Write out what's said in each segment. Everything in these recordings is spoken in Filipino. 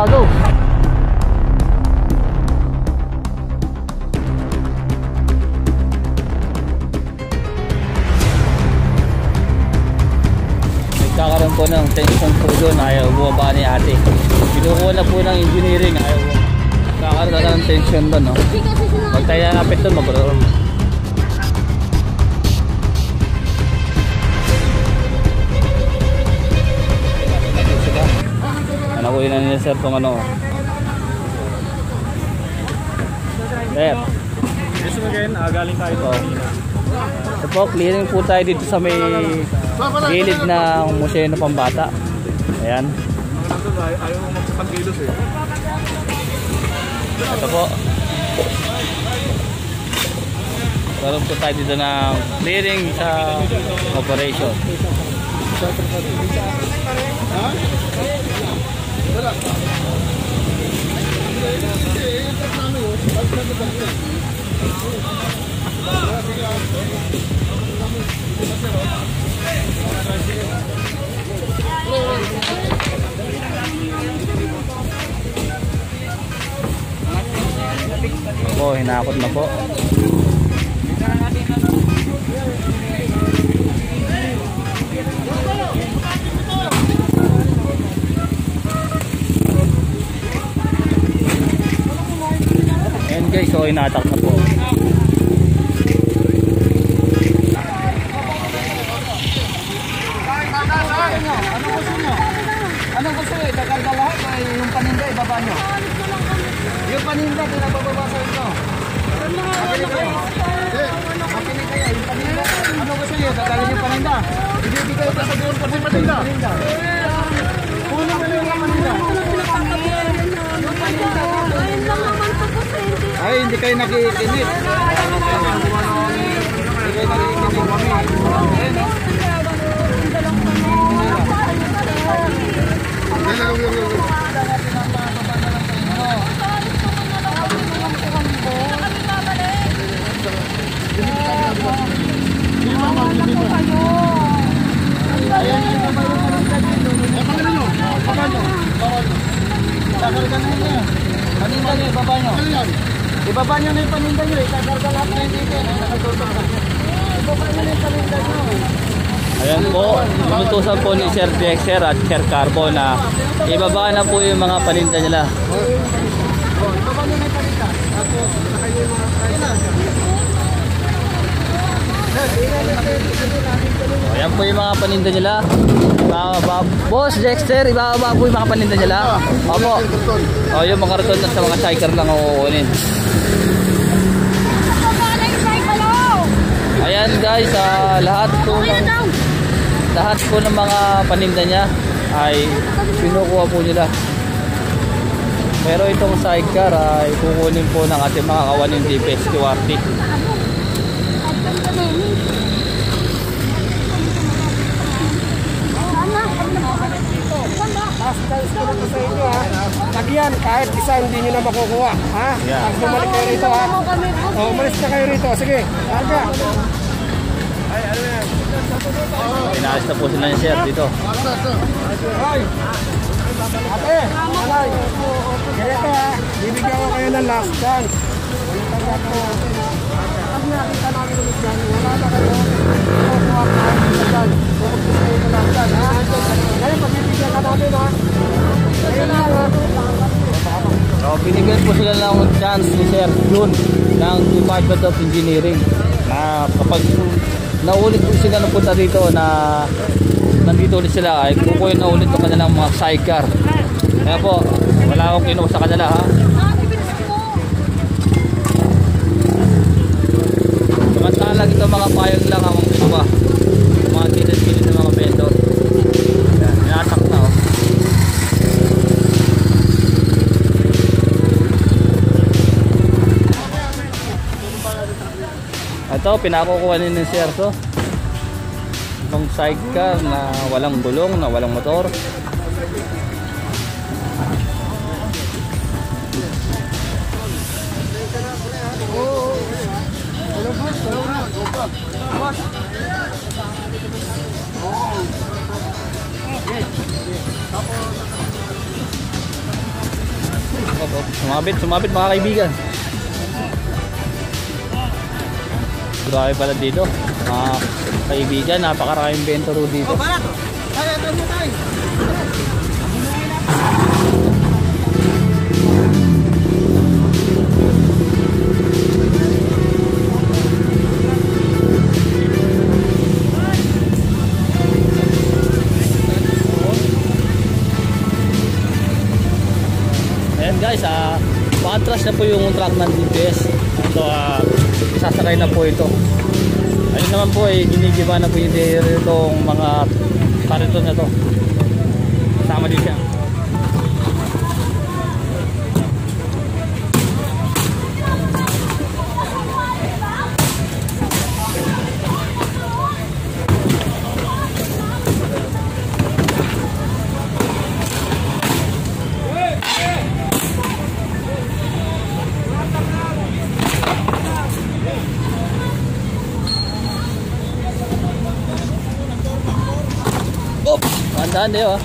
bago. Nagkakaroon po ng tension po doon. Ayaw bumaba ni ate. Kinukuha na po ng engineering. Ayaw bumaba. Nagkakaroon na ng tension doon. No? Pag tayo nalapit doon, magkaroon. Yun na nila sir kung ano. Sir. Mo again, uh, galing tayo Ito. Ito po, clearing po tayo dito sa may gilid na museo ng pambata. Ayan. Ayaw mo magpapagkilos eh. Ito po. Karoon po tayo dito ng clearing sa operation. Po, hinakot na po. Guys, so inatak na po. Anong gusto nyo? Itakarga lahat o yung paninda ibaba nyo? Yung paninda, pinabababa sa inyo. Makinig kayo. Yung paninda. Ano gusto nyo? Tagalin yung paninda. Ibibigay ko sa doon pati paninda. Kunin mo yung paninda. Ay, hindi kayo nakikinig. Hindi kayo nakikinig. Itakarga na yun. Paninda nyo, ibaba nyo. Ibaba nyo na yung paninda nyo. Itakarga lahat na yung ticket. Ibaba nyo na yung paninda nyo. Ayan po, inutusan po ni Sir Dexter at Sir Carbo na ibaba na po yung mga paninda nila. Ibaba nyo na yung paninda. Tapos, nakayo yung mga Ayan po yung mga paninda nila. Ibababa. Boss Dexter, ibababa po yung mga paninda nila. Opo. O, yung mga karton na sa mga cycle lang kukunin. Ayan guys, ah, lahat po ng lahat po ng mga paninda niya ay pinukuha po nila. Pero itong sidecar ay kukunin po ng ating mga kawanin DPS QRT. Guys, ko na sa inyo ha. Pag yan, kahit isa hindi nyo na makukuha. Ha? Yeah. Pag bumalik kayo rito ha. O, umalis na kayo rito. Sige, karga. Inaayos na po sila ni Sir dito. Hoy! Ate! Alay! Ganito ha. Bibigyan ko kayo ng last chance. Tanda ko. Pag nakita namin ulit yan, wala na na dyan. Kukuha kayo ng last chance. Ha? Ngayon, pagbibigyan ka namin na ha. So, binigyan po sila ng chance ni Sir Jun ng Department of Engineering na kapag naulit po sila napunta dito na nandito ulit sila ay kukuha na ulit ang kanilang mga sidecar. Kaya po, wala akong kinuha sa kanila ha. Ito, pinakukuha ni ng Sir to. Itong sidecar na walang gulong, na walang motor. Sumabit, sumabit mga kaibigan. Grabe pala dito. Mga kaibigan, napakaraming bento ro dito. Ayan guys, ah, paatras na po yung truck ng DPS. So, ah, sasakay na po ito. Ayun naman po, eh, ginigiba na po yung itong mga kariton na to. Kasama din siya. Tandaan din oh.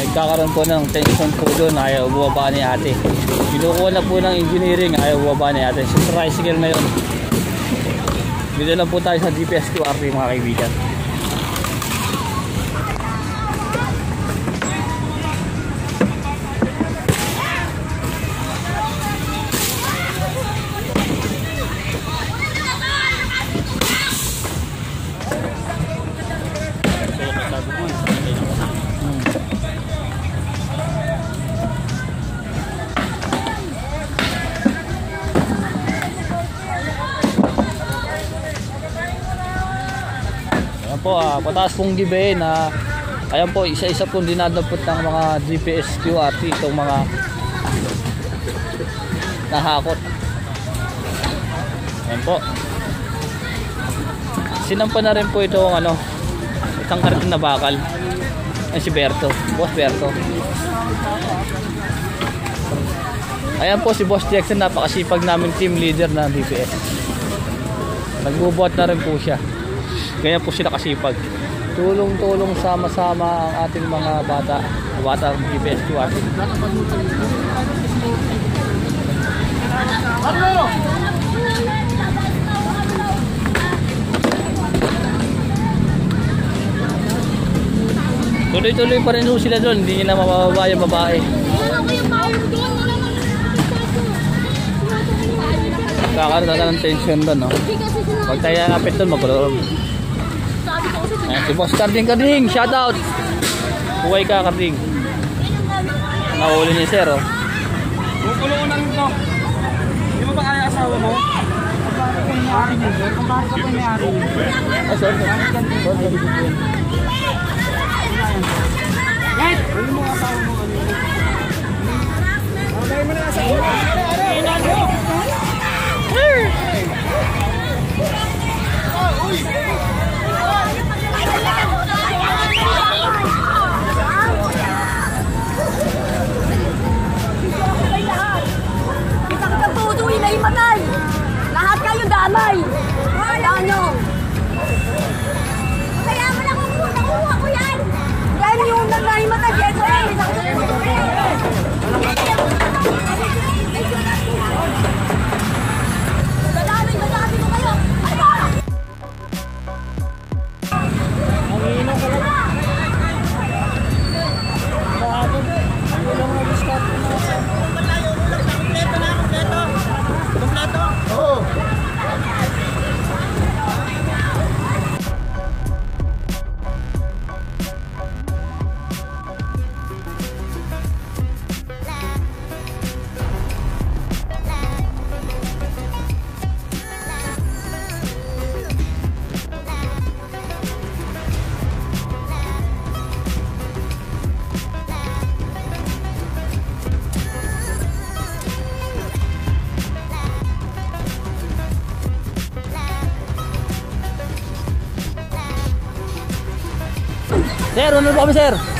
Nagkakaroon po ng tension po doon, ayaw bumaba ni ate. Kinukuha na po ng engineering, ayaw bumaba ni ate. So, tricycle na yun. Dito lang po tayo sa GPS QRT mga kaibigan. Po, pataas pong gibe na ayan po, isa-isa pong dinadapot ng mga GPS QRT itong mga nahakot. Ayan po. Sinampa na rin po itong ano, isang kariton na bakal. Ayan si Berto, Boss Berto. Ayan po si Boss Jackson, napakasipag namin team leader ng DPS. Nagbubuhat na rin po siya. Kaya po sila kasipag. Tulong-tulong sama-sama ang ating mga bata. Bata ng DPS QRT. Tuloy-tuloy pa rin sila doon. Hindi nila mabababa yung babae. Kakaroon na ng tension doon, no? Pag tayo napit doon, magkaroon. Ayan, si Boss Carding Carding, shout out! Buhay ka, Carding. Nahuli ni Sir, oh. Kukulungan na rin to. Di mo ba kaya asawa mo? Ah, sir, sir. Tutuloy Sir, ano po kami, sir?